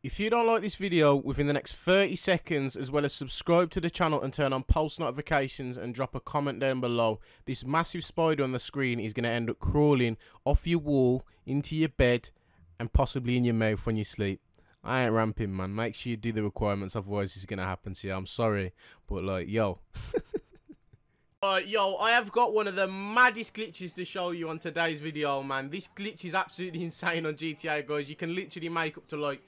If you don't like this video within the next 30 seconds, as well as subscribe to the channel and turn on post notifications and drop a comment down below, this massive spider on the screen is going to end up crawling off your wall, into your bed, and possibly in your mouth when you sleep. I ain't ramping, man. Make sure you do the requirements, otherwise it's going to happen to you. I'm sorry, but like, yo. Alright, yo, I have got one of the maddest glitches to show you on today's video, man. This glitch is absolutely insane on GTA, guys. You can literally make up to, like,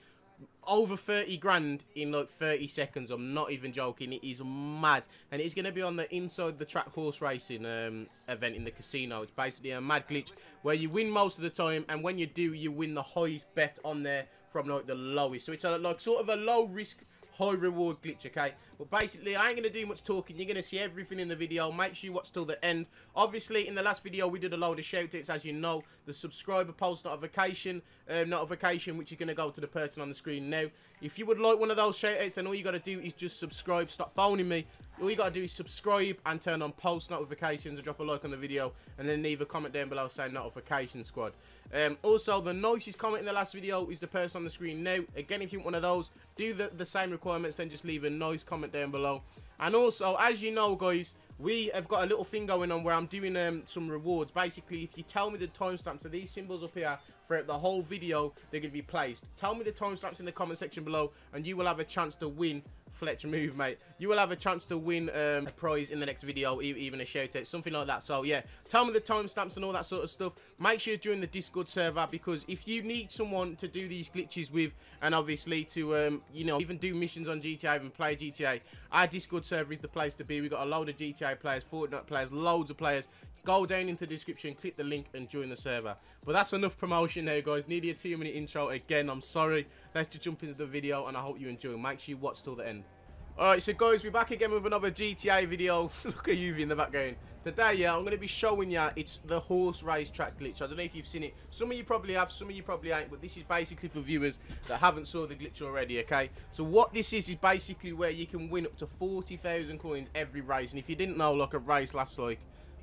over 30 grand in like 30 seconds. I'm not even joking. It is mad. And it's going to be on the inside the track horse racing um, event in the casino. It's basically a mad glitch where you win most of the time. And when you do, you win the highest bet on there from like the lowest. So it's a, like sort of a low risk high reward glitch, okay? But basically, I ain't going to do much talking. You're going to see everything in the video. Make sure you watch till the end. Obviously, in the last video, we did a load of shoutouts, as you know. The subscriber post notification, um, notification, which is going to go to the person on the screen now. If you would like one of those shoutouts, then all you got to do is just subscribe. Stop phoning me. All you got to do is subscribe and turn on post notifications and drop a like on the video. And then leave a comment down below saying notification squad. Um, also, the nicest comment in the last video is the person on the screen now. Again, if you want one of those, do the, the same requirements, then just leave a nice comment down below. And also, as you know, guys, we have got a little thing going on where I'm doing um, some rewards. Basically, if you tell me the timestamps of these symbols up here throughout the whole video, they're going to be placed. Tell me the timestamps in the comment section below, and you will have a chance to win Fletch move, mate. You will have a chance to win um, a prize in the next video, even a shout out, something like that. So, yeah, tell me the timestamps and all that sort of stuff. Make sure you join the Discord server, because if you need someone to do these glitches with, and obviously to, um, you know, even do missions on GTA, even play GTA, our Discord server is the place to be. We've got a load of GTA players, Fortnite players, loads of players. Go down into the description, click the link, and join the server. But that's enough promotion there guys. Nearly a two-minute intro. Again, I'm sorry. Let's just jump into the video, and I hope you enjoy. Make sure you watch till the end. Alright, so guys, we're back again with another GTA video. Look at you in the background. Today, yeah, I'm going to be showing you, it's the horse race track glitch. I don't know if you've seen it. Some of you probably have, some of you probably ain't, but this is basically for viewers that haven't saw the glitch already, okay? So what this is, is basically where you can win up to 40,000 coins every race. And if you didn't know, like, a race lasts, like,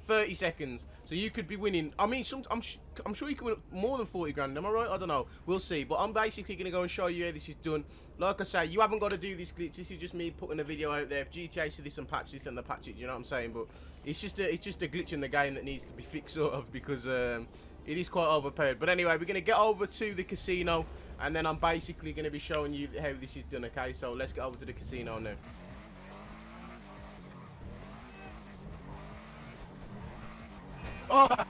30 seconds. So you could be winning. I mean, some, I'm, I'm sure you can win more than 40 grand. Am I right? I don't know. We'll see. But I'm basically going to go and show you how this is done. Like I say, you haven't got to do this glitch. This is just me putting a video out there. If GTA see this and patch this and the patch it, you know what I'm saying? But it's just a, it's just a glitch in the game that needs to be fixed, sort of, because um, it is quite overpowered. But anyway, we're going to get over to the casino. And then I'm basically going to be showing you how this is done, okay? So let's get over to the casino now.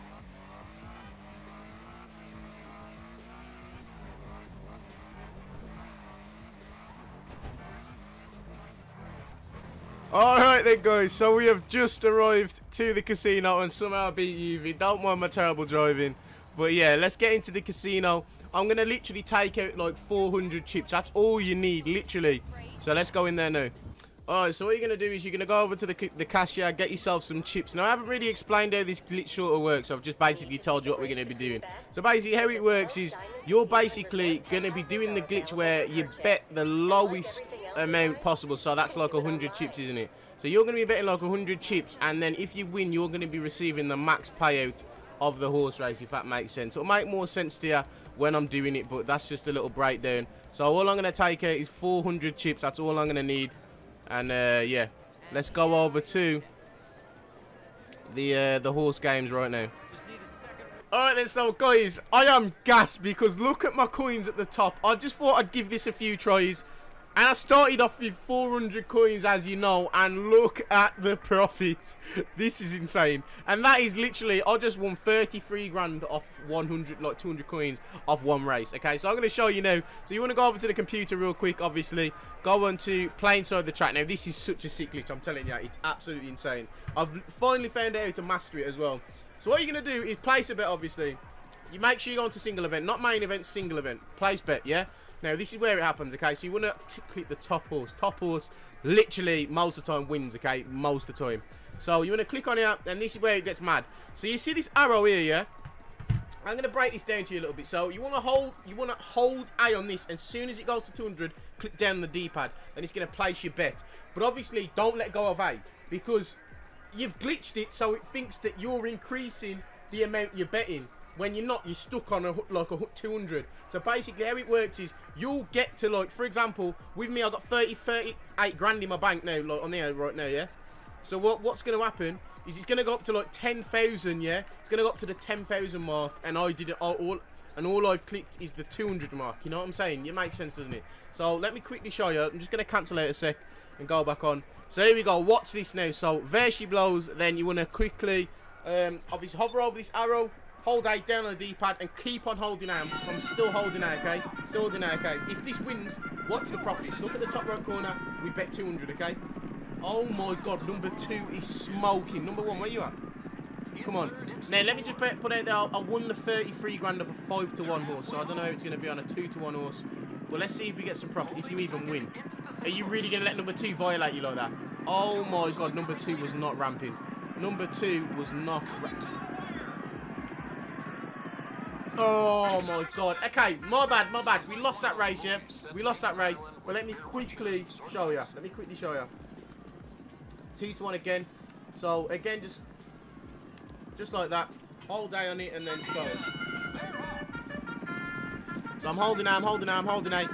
Alright then guys, so we have just arrived to the casino and somehow beat Yuvi. Don't mind my terrible driving. But yeah, let's get into the casino. I'm going to literally take out like 400 chips. That's all you need, literally. So let's go in there now. Alright, so what you're going to do is you're going to go over to the, the cashier, get yourself some chips. Now, I haven't really explained how this glitch sort of works. I've just basically told you what we're going to be doing. So, basically, how it works is you're basically going to be doing the glitch where you bet the lowest amount possible. So, that's like 100 chips, isn't it? So, you're going to be betting like 100 chips. And then if you win, you're going to be receiving the max payout of the horse race, if that makes sense. It'll make more sense to you when I'm doing it, but that's just a little breakdown. So, all I'm going to take out is 400 chips. That's all I'm going to need. And uh, yeah, let's go over to the uh, the horse games right now. Alright then, so guys, I am gassed because look at my coins at the top. I just thought I'd give this a few tries. And I started off with 400 coins, as you know, and look at the profit. This is insane. And that is literally, I just won 33 grand off 100, like 200 coins off one race. Okay, so I'm going to show you now. So you want to go over to the computer real quick, obviously. Go on to play inside the track. Now, this is such a sick glitch, I'm telling you. It's absolutely insane. I've finally found out how to master it as well. So what you're going to do is place a bet, obviously. You make sure you go into single event, not main event, single event. Place bet, yeah? Now, this is where it happens, okay? So you want to click the top horse. Top horse, literally, most of the time wins, okay? Most of the time. So you want to click on it, and this is where it gets mad. So you see this arrow here, yeah? I'm going to break this down to you a little bit. So you want to hold you want to hold A on this. As soon as it goes to 200, click down the D-pad. And it's going to place your bet. But obviously, don't let go of A. Because you've glitched it so it thinks that you're increasing the amount you're betting. When you're not, you're stuck on a like a 200. So basically, how it works is you'll get to like, for example, with me, I got 30, 38 grand in my bank now, like on the air right now, yeah. So what what's to happen is it's to go up to like 10,000, yeah. It's to go up to the 10,000 mark, and I did it all, all, and all I've clicked is the 200 mark. You know what I'm saying? It makes sense, doesn't it? So let me quickly show you. I'm just going to cancel it a sec and go back on. So here we go. Watch this now. So there she blows. Then you want to quickly, um, obviously hover over this arrow hold A down on the D-pad and keep on holding A. I'm still holding A, okay? Still holding A, okay? If this wins, watch the profit. Look at the top right corner. We bet 200, okay? Oh my god, number two is smoking. Number one, where you at? Come on. Now, let me just put, out there, I won the 33 grand of a 5 to 1 horse, so I don't know if it's going to be on a 2 to 1 horse. But let's see if we get some profit, if you even win. Are you really going to let number 2 violate you like that? Oh my god, number 2 was not ramping. Number 2 was not ramping. Oh my god. Okay, my bad, my bad. We lost that race, yeah? We lost that race. Well, let me quickly show you. Let me quickly show you. Two to one again. So again, just just like that. Hold A on it and then go. So I'm holding A, I'm holding A, I'm holding A.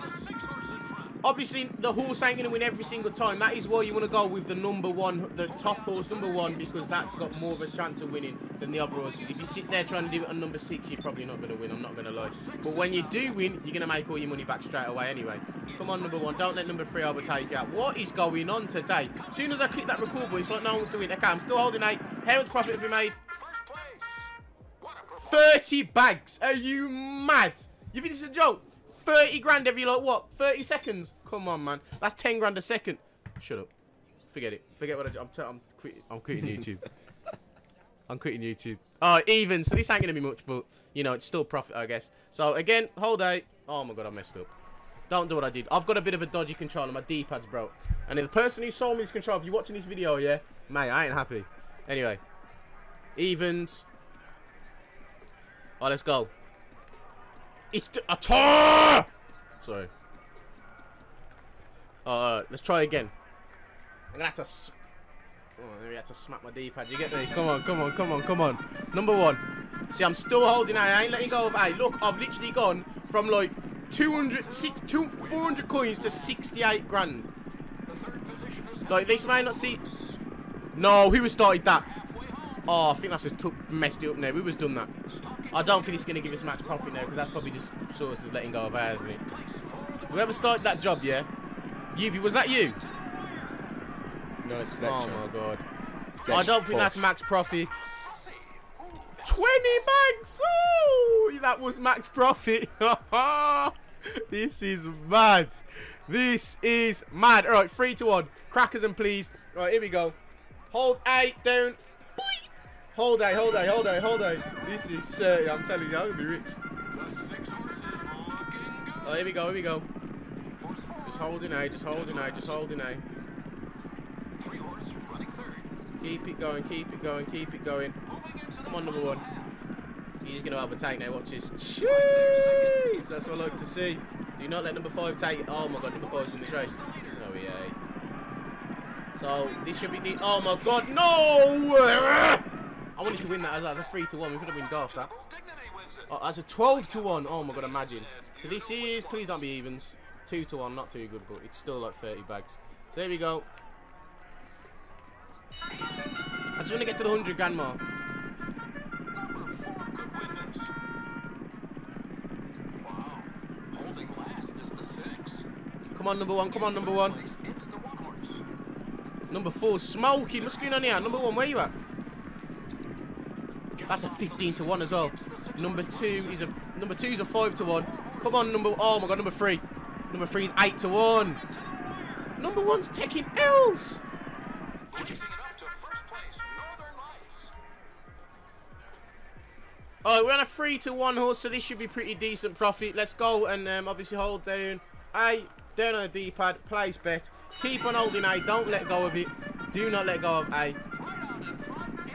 Obviously, the horse ain't going to win every single time. That is why you want to go with the number one, the top horse, number one, because that's got more of a chance of winning than the other horses. If you sit there trying to do it on number six, you're probably not going to win, I'm not going to lie. But when you do win, you're going to make all your money back straight away anyway. Come on, number one. Don't let number three overtake you. What is going on today? As soon as I click that record button, it's like no one wants to win. Okay, I'm still holding eight. How much profit have we made? 30 bags. Are you mad? You think this is a joke? 30 grand every, like, what? 30 seconds? Come on, man. That's 10 grand a second. Shut up. Forget it. Forget what I I'm, I'm, quit, I'm quitting YouTube. I'm quitting YouTube. Oh, even. So this ain't going to be much, but, you know, it's still profit, I guess. So, again, hold eight. Oh, my God, I messed up. Don't do what I did. I've got a bit of a dodgy controller. My D-pad's broke. And the person who sold me this controller, if you're watching this video, yeah, mate, I ain't happy. Anyway. Evens. Oh, let's go. It's a tar! Sorry. Uh, let's try again. I'm gonna have to. Oh, I have to smack my D-pad. You get me? Come on, come on, come on, come on. Number one. See, I'm still holding I ain't letting go of A. Look, I've literally gone from like 200, 400 coins to 68 grand. Like, this may not see... No, who was started that? Oh, I think that's just took, messed it up now. Who was done that? I don't think he's going to give us max profit now because that's probably just sources letting go of ours, isn't it? Whoever started that job, yeah? Yuvi, was that you? No, it's Oh my god. I don't think that's max profit. 20 bags! Oh, that was max profit. this is mad. This is mad. All right, three to one. Crackers and please. All right, here we go. Hold eight down. Hold A, hold A, hold A, hold A. This is, uh, I'm telling you, I'm to be rich. Oh, here we go, here we go. Just holding A, just holding A, just holding A. Keep it going, keep it going, keep it going. Come on, number one. He's to overtake now. Watch this. Jeez! That's what I like to see. Do not let number five take it. Oh, my God. Number five's in this race. No, yeah. So, this should be the... Oh, my God. No! I wanted to win that as, as a 3 to 1. We could have won golf that. Oh, as a 12 to 1. Oh my god, imagine. So this is, please don't be evens. 2 to 1, not too good, but it's still like 30 bags. So there we go. I just want to get to the 100 grand mark. Come on, number one. Come on, number one. Number four, smoking. What's going on here? Number one, where you at? That's a 15 to 1 as well. Number two is a number two is a 5 to 1. Come on, number oh my god, number three. Number three is 8 to 1. Number one's taking L's. Alright, we're on a 3 to 1 horse, so this should be pretty decent profit. Let's go and um, obviously hold down A, down on the D-pad, place bet. Keep on holding A, don't let go of it. Do not let go of A.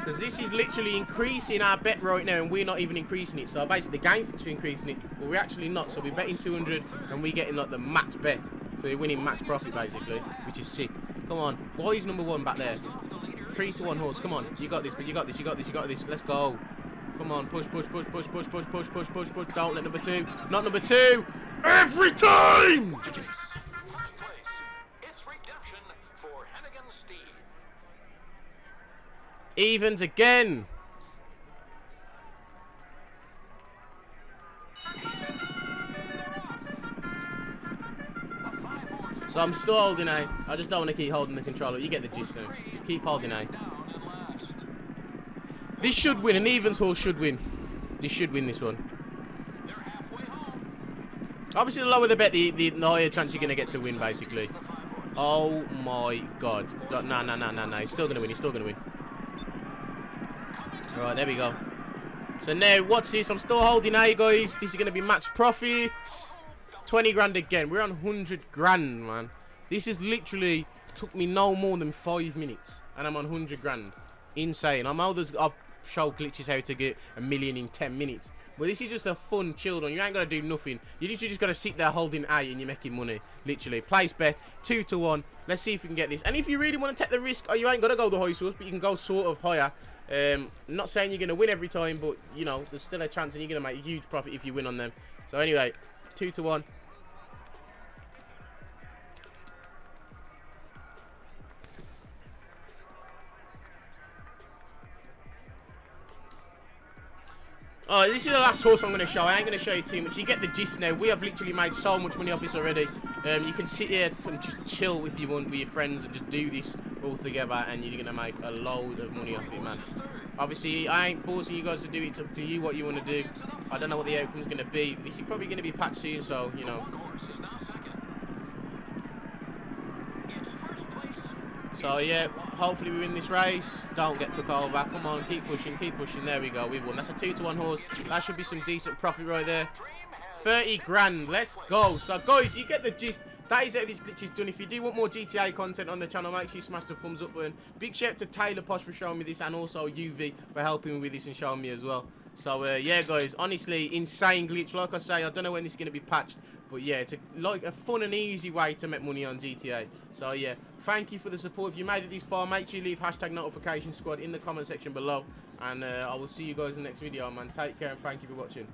Because this is literally increasing our bet right now and we're not even increasing it. So basically the game thinks we're increasing it, but we're actually not. So we're betting 200 and we're getting like the max bet. So we're winning max profit basically, which is sick. Come on. Why is number one back there? Three to one horse. Come on. You got this, but you got this, you got this, you got this. Let's go. Come on, push, push, push, push, push, push, push, push, push, push. Don't let number two. Not number two. Every time. Evens again. So I'm still holding A. I just don't want to keep holding the controller. You get the gist now. Just keep holding A. This should win. An evens horse should win. This should win this one. Obviously, the lower the bet, the, the, the higher chance you're going to get to win, basically. Oh my god. No, no, no, no, no. He's still going to win. He's still going to win. Alright, there we go. So now, what's this? I'm still holding A, guys. This is going to be max profit. 20 grand again. We're on 100 grand, man. This is literally took me no more than five minutes. And I'm on 100 grand. Insane. I know there's, I've showed glitches how to get a million in 10 minutes. But this is just a fun, chilled one. You ain't got to do nothing. You literally just got to sit there holding A and you're making money. Literally. Place bet. 2 to 1. Let's see if we can get this. And if you really want to take the risk, oh, you ain't got to go the high source, but you can go sort of higher. Um, not saying you're going to win every time, but, you know, there's still a chance and you're going to make a huge profit if you win on them. So, anyway, 2 to 1. Oh, this is the last horse I'm going to show. I ain't going to show you too much. You get the gist now. We have literally made so much money off this already. Um, you can sit here and just chill if you want with your friends and just do this all together and you're going to make a load of money off it, man. Obviously, I ain't forcing you guys to do it. It's up to you what you want to do. I don't know what the outcome's going to be. This is probably going to be patched soon, so, you know. So, yeah, hopefully we win this race. Don't get took over. Come on, keep pushing, keep pushing. There we go. We won. That's a 2 to 1 horse. That should be some decent profit right there. 30 grand. Let's go. So, guys, you get the gist. That is how this glitch is done. If you do want more GTA content on the channel, make sure you smash the thumbs up button. Big shout out to Taylor Posh for showing me this and also UV for helping me with this and showing me as well. So, uh, yeah, guys, honestly, insane glitch. Like I say, I don't know when this is going to be patched. But, yeah, it's a, like a fun and easy way to make money on GTA. So, yeah, thank you for the support. If you made it this far, make sure you leave hashtag notification squad in the comment section below. And uh, I will see you guys in the next video, man. Take care and thank you for watching.